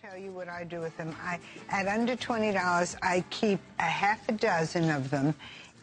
tell you what I do with them. I, at under $20, I keep a half a dozen of them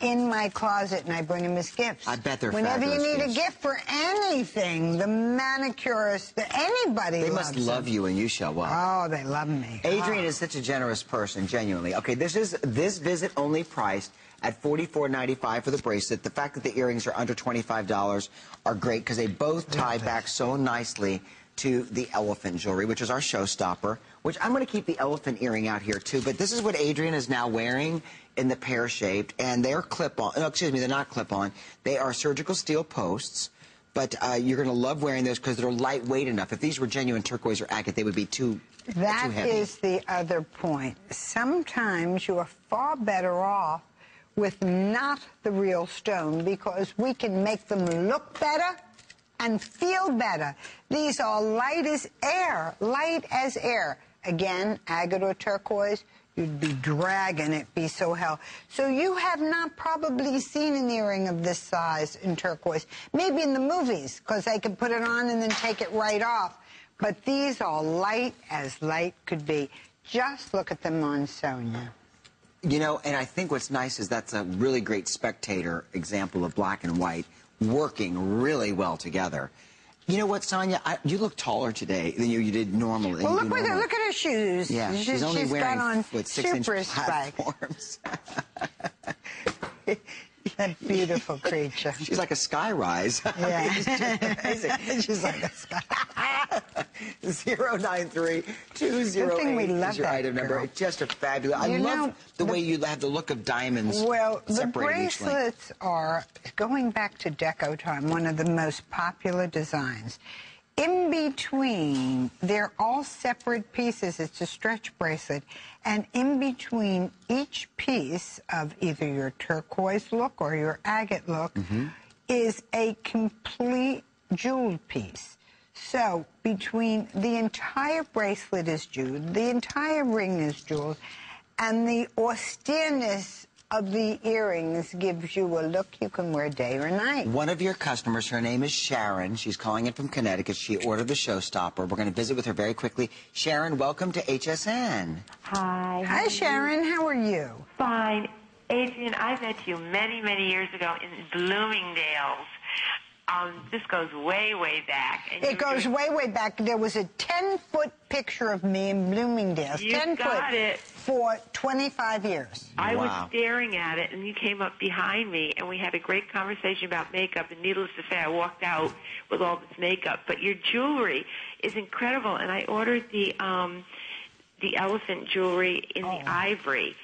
in my closet and I bring them as gifts. I bet they're Whenever you need gifts. a gift for anything, the manicurist, the, anybody They must love them. you and you show up. Oh, they love me. Adrienne Oh. is such a generous person, genuinely. Okay, this is this visit only priced at $44.95 for the bracelet. The fact that the earrings are under $25 are great because they both tie back so nicely to the elephant jewelry, which is our showstopper, which I'm going to keep the elephant earring out here too. But this is what Adrienne is now wearing in the pear-shaped, and they're clip-on. No, excuse me, they're not clip-on. They are surgical steel posts. But uh, you're going to love wearing those because they're lightweight enough. If these were genuine turquoise or agate, they would be too, That too heavy. is the other point. Sometimes you are far better off with not the real stone because we can make them look better and feel better. These are light as air, light as air. Again, agate or turquoise, you'd be dragging it, be so hell. So you have not probably seen an earring of this size in turquoise. Maybe in the movies, because they can put it on and then take it right off. But these are light as light could be. Just look at them on Sonia. You know, and I think what's nice is that's a really great spectator example of black and white working really well together. You know what, Sonia? I, you look taller today than you, you did normally. Well, look, her, normally. look at her shoes. Yeah, she's, she's, only she's wearing got on what, six-inch platforms. That beautiful creature. she's like a sky rise. Yeah. It's just amazing. She's like a sky. Zero nine three two Good zero thing we love is your that item number. girl. It's just a fabulous. I You love know, the, the- way you have the look of diamonds. Well, the separated each link. bracelets are, going back to deco time, one of the most popular designs. In between, they're all separate pieces. It's a stretch bracelet. And in between each piece of either your turquoise look or your agate look Mm-hmm. is a complete jeweled piece. So between the entire bracelet is jeweled, the entire ring is jeweled, and the austereness of the earrings gives you a look you can wear day or night. One of your customers, her name is Sharon. She's calling in from Connecticut. She ordered the showstopper. We're going to visit with her very quickly. Sharon, welcome to HSN. Hi. Hi, Sharon. How are you? Fine. Adrienne, I met you many, many years ago in Bloomingdale's. Um, this goes way, way back. And It goes doing- way, way back. There was a 10-foot picture of me in Bloomingdale's. You 10 got foot it. for 25 years. I Wow. was staring at it, and you came up behind me, and we had a great conversation about makeup. And needless to say, I walked out with all this makeup. But your jewelry is incredible, and I ordered the um, the elephant jewelry in Oh. the ivory,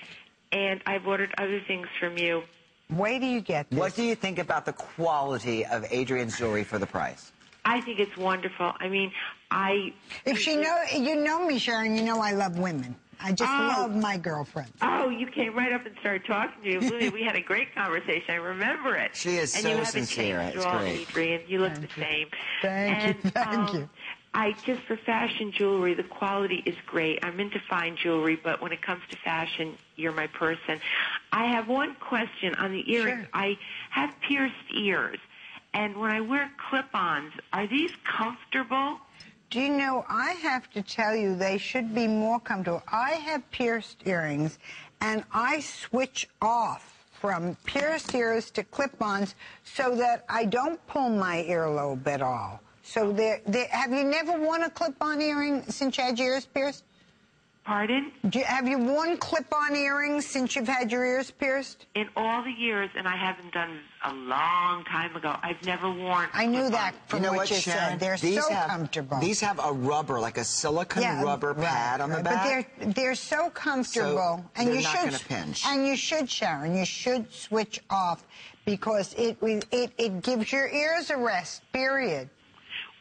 and I've ordered other things from you. Wait do you get this. What do you think about the quality of Adrienne's jewelry for the price? I think it's wonderful. I mean, I If she know, you know me, Sharon, you know I love women. I just Oh. love my girlfriends. Oh, you came right up and started talking to me. Louis, we had a great conversation. I remember it. She is and so you haven't sincere. changed It's at all, great. Adrienne. You look Thank the you. same. Thank you. and, Thank um, you. I just for fashion jewelry, the quality is great. I'm into fine jewelry, but when it comes to fashion, you're my person. I have one question on the earrings. Sure. I have pierced ears, and when I wear clip-ons, are these comfortable? Do you know, I have to tell you, they should be more comfortable. I have pierced earrings, and I switch off from pierced ears to clip-ons so that I don't pull my earlobe at all. So they're, they have you never worn a clip-on earring since you had your ears pierced? Pardon? Do you, have you worn clip-on earrings since you've had your ears pierced? In all the years, and I haven't done a long time ago, I've never worn. I knew that clip-ons. from you know what, what, you Sharon? said. They're these so have, comfortable. These have a rubber, like a silicone rubber right, pad on the back. But they're they're so comfortable, So and you not should pinch. and you should, Sharon. You should switch off because it it it gives your ears a rest. Period.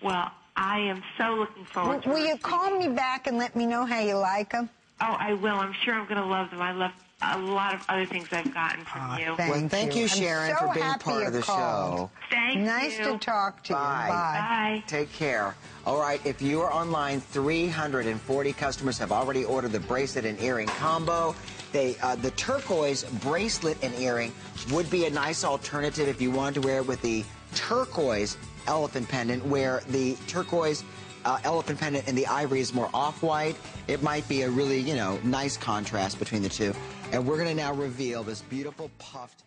Well, I am so looking forward to will you call me back and let me know how you like them? Oh, I will. I'm sure I'm going to love them. I love a lot of other things I've gotten from Aw, you. thank well, thank you, I'm Sharon, so for being part of the called. show. Thank Nice you. to talk to Bye. you. Bye. Bye. Take care. All right, if you are online, 340 customers have already ordered the bracelet and earring combo. They, uh, the turquoise bracelet and earring would be a nice alternative if you wanted to wear it with the turquoise elephant pendant, where the turquoise uh, elephant pendant and the ivory is more off-white, it might be a really, you know, nice contrast between the two. And we're going to now reveal this beautiful puffed